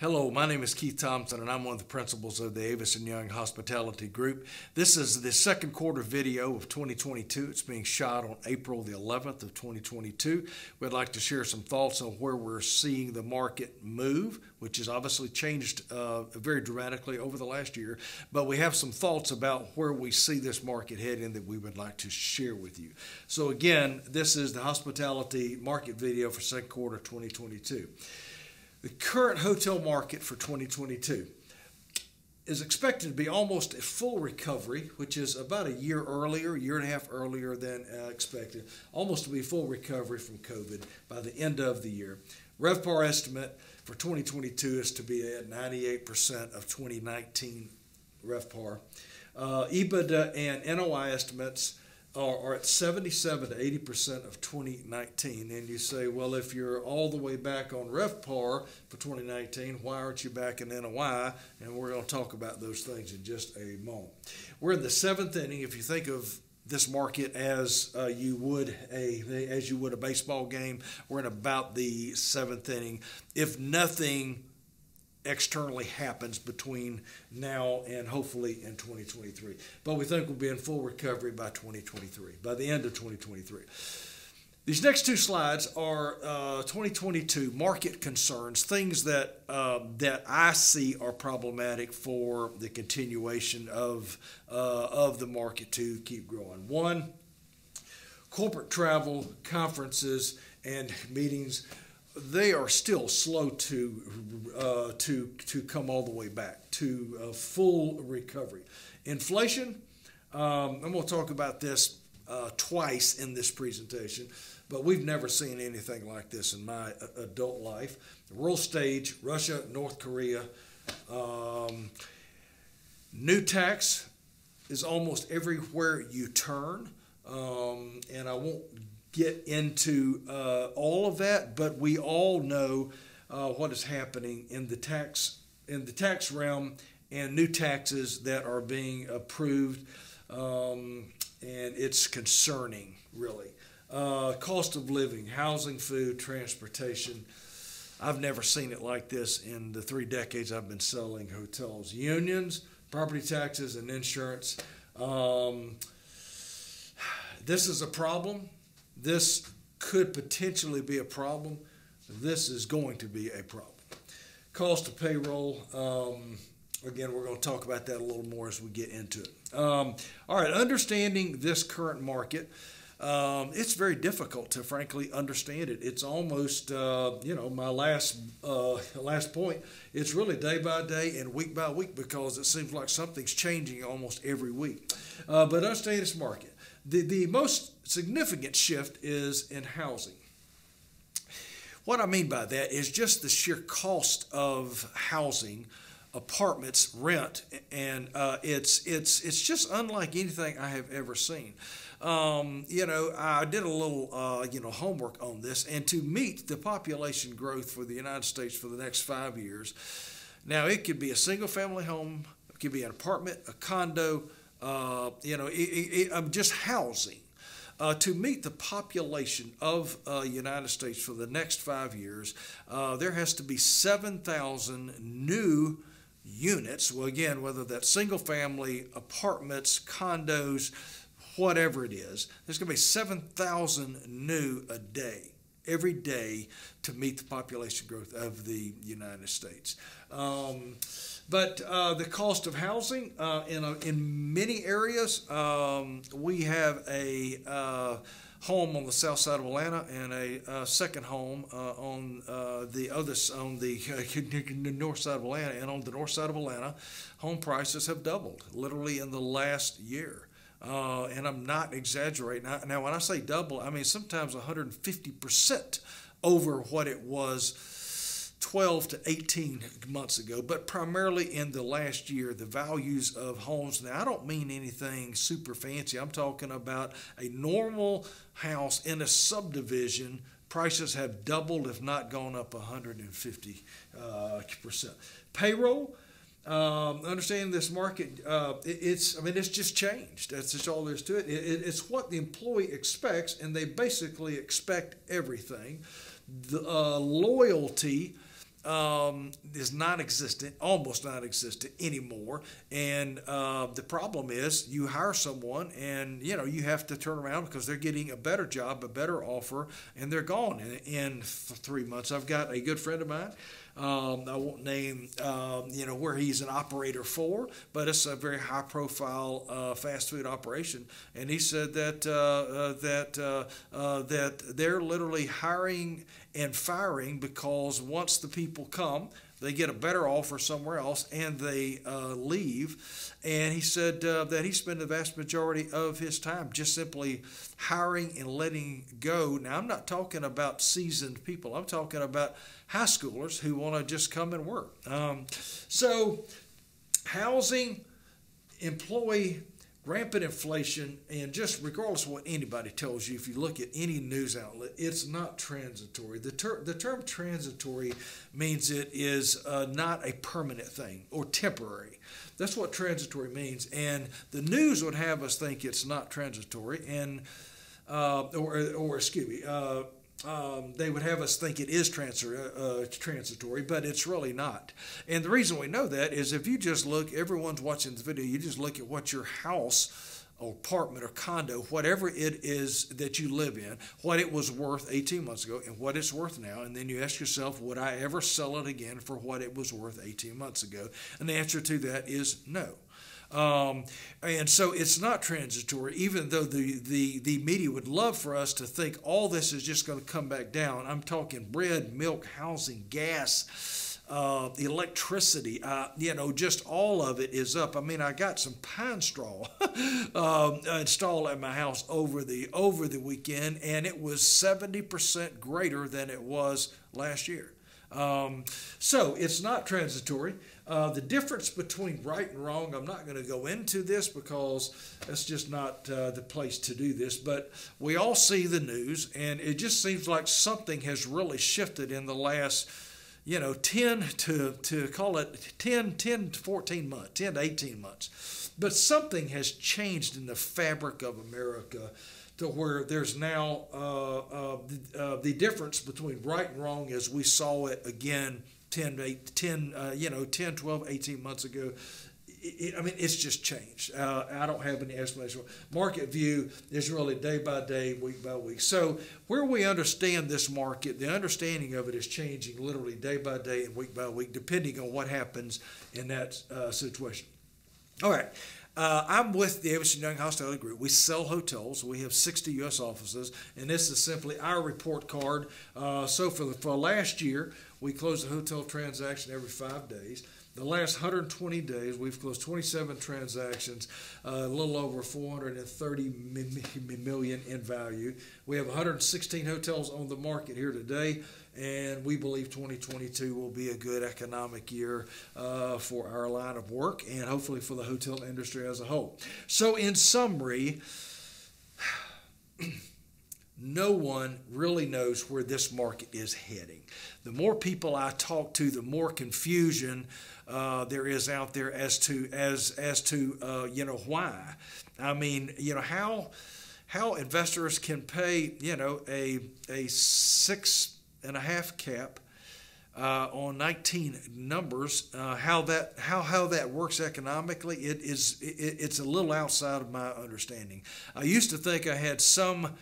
Hello, my name is Keith Thompson, and I'm one of the principals of the Avison Young Hospitality Group. This is the second quarter video of 2022. It's being shot on April the 11th of 2022. We'd like to share some thoughts on where we're seeing the market move, which has obviously changed uh, very dramatically over the last year. But we have some thoughts about where we see this market heading that we would like to share with you. So again, this is the hospitality market video for second quarter 2022. The current hotel market for 2022 is expected to be almost a full recovery, which is about a year earlier, year and a half earlier than uh, expected, almost to be full recovery from COVID by the end of the year. RevPAR estimate for 2022 is to be at 98% of 2019 RevPAR. Uh, EBITDA and NOI estimates are, are at 77 to 80 percent of 2019. And you say, well, if you're all the way back on RevPAR for 2019, why aren't you back in NOI? And we're going to talk about those things in just a moment. We're in the seventh inning. If you think of this market as uh, you would a as you would a baseball game, we're in about the seventh inning. If nothing externally happens between now and hopefully in 2023. But we think we'll be in full recovery by 2023, by the end of 2023. These next two slides are uh, 2022 market concerns, things that uh, that I see are problematic for the continuation of uh, of the market to keep growing. One, corporate travel, conferences, and meetings they are still slow to uh, to to come all the way back to a full recovery. Inflation. Um, I'm going to talk about this uh, twice in this presentation, but we've never seen anything like this in my uh, adult life. The world stage: Russia, North Korea. Um, new tax is almost everywhere you turn, um, and I won't get into uh, all of that, but we all know uh, what is happening in the tax in the tax realm and new taxes that are being approved, um, and it's concerning, really. Uh, cost of living, housing, food, transportation. I've never seen it like this in the three decades I've been selling hotels. Unions, property taxes, and insurance. Um, this is a problem this could potentially be a problem. This is going to be a problem. Cost of payroll. Um, again, we're going to talk about that a little more as we get into it. Um, all right, understanding this current market. Um, it's very difficult to frankly understand it. It's almost, uh, you know, my last uh, last point. It's really day by day and week by week because it seems like something's changing almost every week. Uh, but understand this market. The the most significant shift is in housing. What I mean by that is just the sheer cost of housing, apartments, rent, and uh, it's it's it's just unlike anything I have ever seen. Um, you know, I did a little uh, you know homework on this, and to meet the population growth for the United States for the next five years, now it could be a single family home, it could be an apartment, a condo, uh, you know, it, it, it, um, just housing uh, to meet the population of uh, United States for the next five years, uh, there has to be 7,000 new units. Well, again, whether that's single family, apartments, condos, whatever it is, there's going to be 7,000 new a day every day to meet the population growth of the United States. Um, but uh, the cost of housing uh, in, a, in many areas, um, we have a uh, home on the south side of Atlanta and a uh, second home uh, on uh, the other on the north side of Atlanta. And on the north side of Atlanta, home prices have doubled literally in the last year. Uh, and I'm not exaggerating. Now, when I say double, I mean sometimes 150% over what it was 12 to 18 months ago, but primarily in the last year, the values of homes. Now, I don't mean anything super fancy. I'm talking about a normal house in a subdivision. Prices have doubled, if not gone up 150. Uh, percent. Payroll, um, understanding this market, uh, it, it's I mean it's just changed. That's just all there's to it. It, it. It's what the employee expects, and they basically expect everything. The uh, loyalty um, is non-existent, almost non-existent anymore. And uh, the problem is, you hire someone, and you know you have to turn around because they're getting a better job, a better offer, and they're gone in, in three months. I've got a good friend of mine. Um, I won't name um, you know where he's an operator for, but it's a very high-profile uh, fast food operation. And he said that uh, uh that uh, uh, that they're literally hiring and firing because once the people come, they get a better offer somewhere else and they uh, leave. And he said uh, that he spent the vast majority of his time just simply hiring and letting go. Now, I'm not talking about seasoned people, I'm talking about high schoolers who want to just come and work. Um, so, housing, employee rampant inflation, and just regardless of what anybody tells you, if you look at any news outlet, it's not transitory. The, ter- the term transitory means it is uh, not a permanent thing or temporary. That's what transitory means. And the news would have us think it's not transitory, and uh, or, or excuse me, uh, um, they would have us think it is trans- uh, transitory, but it's really not. And the reason we know that is if you just look, everyone's watching the video, you just look at what your house or apartment or condo, whatever it is that you live in, what it was worth 18 months ago and what it's worth now. And then you ask yourself, would I ever sell it again for what it was worth 18 months ago? And the answer to that is no. Um, and so it's not transitory, even though the, the, the media would love for us to think all this is just going to come back down. I'm talking bread, milk, housing, gas. Uh, electricity, uh, you know, just all of it is up. I mean, I got some pine straw um, installed at my house over the over the weekend, and it was seventy percent greater than it was last year. Um, so it's not transitory. Uh, the difference between right and wrong, I'm not going to go into this because that's just not uh, the place to do this, but we all see the news, and it just seems like something has really shifted in the last, you know, 10 to, to call it 10, 10 to 14 months, 10 to 18 months. But something has changed in the fabric of America to where there's now uh, uh, the, uh, the difference between right and wrong as we saw it again 10, 8, 10 uh, you know, 10, 12, 18 months ago. It, I mean, it's just changed. Uh, I don't have any explanation. Market view is really day by day, week by week. So, where we understand this market, the understanding of it is changing literally day by day and week by week, depending on what happens in that uh, situation. All right. Uh, I'm with the Avison Young Hospitality Group. We sell hotels. We have 60 U.S. offices, and this is simply our report card. Uh, so for, the, for last year, we closed a hotel transaction every five days. The last 120 days, we've closed 27 transactions, uh, a little over 430 million in value. We have 116 hotels on the market here today, and we believe 2022 will be a good economic year uh, for our line of work and hopefully for the hotel industry as a whole. So, in summary, no one really knows where this market is heading. The more people I talk to, the more confusion uh, there is out there as to as as to uh, you know why. I mean, you know how how investors can pay you know a a six and a half cap uh, on 19 numbers. Uh, how that how how that works economically, it is it, it's a little outside of my understanding. I used to think I had some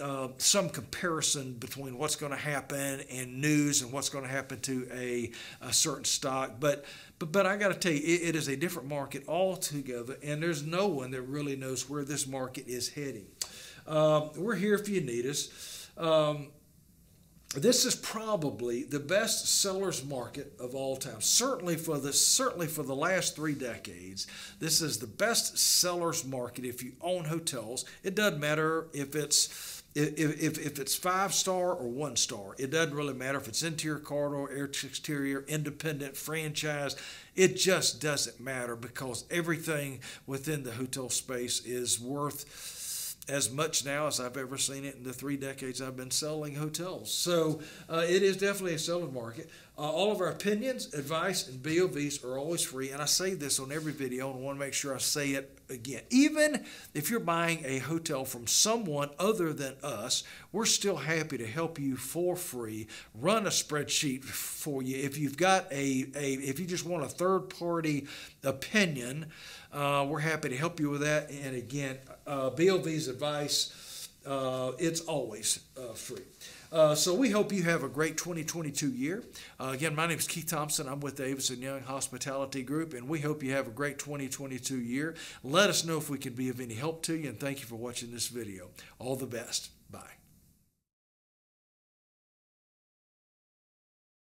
uh, some comparison between what's going to happen and news and what's going to happen to a, a certain stock. But but but I got to tell you, it, it is a different market altogether, and there's no one that really knows where this market is heading. Um, we're here if you need us. Um, this is probably the best sellers market of all time. Certainly for the certainly for the last three decades, this is the best sellers market. If you own hotels, it doesn't matter if it's if, if, if it's five star or one star, it doesn't really matter if it's interior corridor, air exterior, independent, franchise. It just doesn't matter because everything within the hotel space is worth as much now as I've ever seen it in the three decades I've been selling hotels. So uh, it is definitely a selling market. Uh, all of our opinions, advice, and BOVs are always free. And I say this on every video, and I want to make sure I say it again. Even if you're buying a hotel from someone other than us, we're still happy to help you for free. Run a spreadsheet for you. If you've got a, a if you just want a third party opinion, uh, we're happy to help you with that. And again, uh, BOV's advice, uh, it's always uh, free. Uh, so we hope you have a great 2022 year. Uh, again, my name is Keith Thompson. I'm with the Young Hospitality Group, and we hope you have a great 2022 year. Let us know if we can be of any help to you, and thank you for watching this video. All the best. Bye.